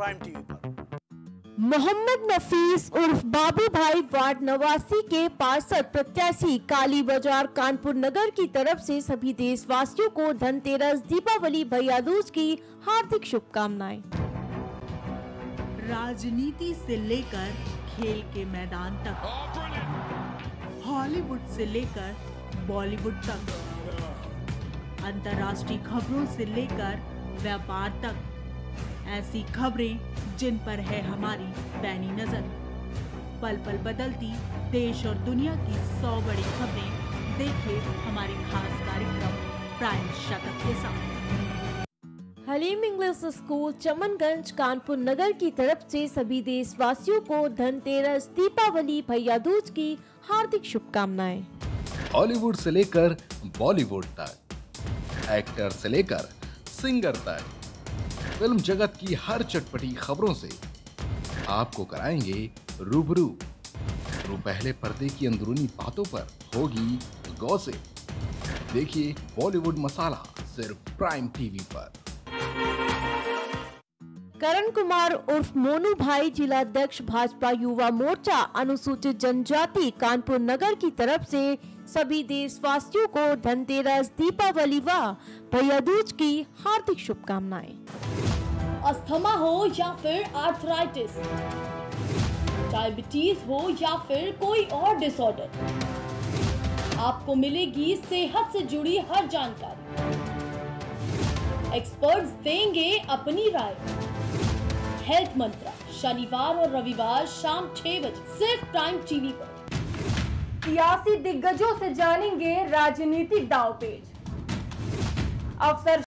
Prime TV पर। मोहम्मद नफीस उर्फ़ बाबू भाई ward नवासी के पार्षद प्रत्याशी काली बाज़ार कानपुर नगर की तरफ़ से सभी देशवासियों को धनतेरस दीपावली भैया दूज की हार्दिक शुभकामनाएँ। राजनीति से लेकर खेल के मैदान तक। हॉलीवुड से लेकर बॉलीवुड तक। अंतर्राष्ट्रीय खबरों से लेकर व्यापार तक। ऐसी खबरें जिन पर है हमारी पैनी नज़र। पल पल बदलती देश और दुनिया की सौ बड़ी खबरें देखे हमारे खास कार्यक्रम प्राइम शतक के साथ हलीम इंग्लिश स्कूल चमनगंज कानपुर नगर की तरफ़ से सभी देशवासियों को धनतेरस दीपावली भैया दूज की हार्दिक शुभकामनाएँ। हॉलीवुड से लेकर बॉलीवुड तक एक्टर से लेकर सिंगर तक। फ़िल्म जगत की हर चटपटी खबरों से आपको कराएँगे रूबरू। तो पहले पर्दे की अंदरूनी बातों पर होगी गौसे। देखिए बॉलीवुड मसाला सिर्फ़ प्राइम टीवी पर। करण कुमार उर्फ़ मोनू भाई जिला अध्यक्ष भाजपा युवा मोर्चा, अनुसूचित जनजाति कानपुर नगर की तरफ़ से सभी देशवासियों को धनतेरस, दीपावली व भैया दूज की हार्दिक शुभकामनाएँ। अस्थमा हो या फिर आर्थराइटिस डायबिटीज़ हो या फिर कोई और डिसऑर्डर आपको मिलेगी सेहत से जुड़ी हर जानकारी। एक्सपर्ट्स देंगे अपनी राय। हेल्थ मंत्रा शनिवार और रविवार शाम छह बजे, सिर्फ़ प्राइम टीवी पर। सियासी दिग्गजों से जानेंगे राजनीतिक दाव पेज अफसर